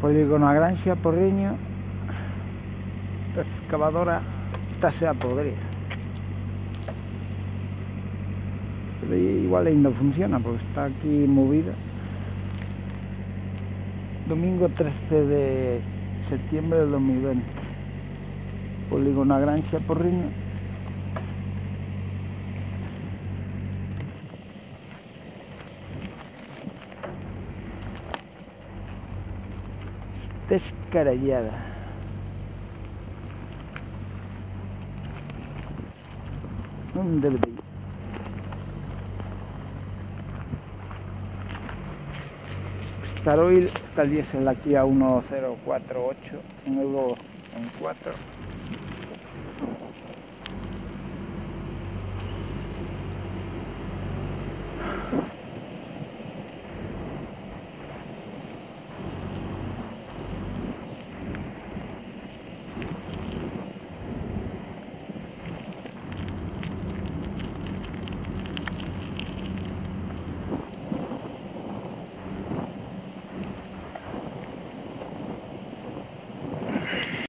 Polígono Agranxia, Porriño. Esta excavadora está sea podrida. Pero igual ahí no funciona porque está aquí movida. Domingo 13 de septiembre del 2020. Polígono Agranxia, Porriño. descarallada. ¿Dónde lo digo? Staroil está el diésel aquí a 1048, un euro en 4.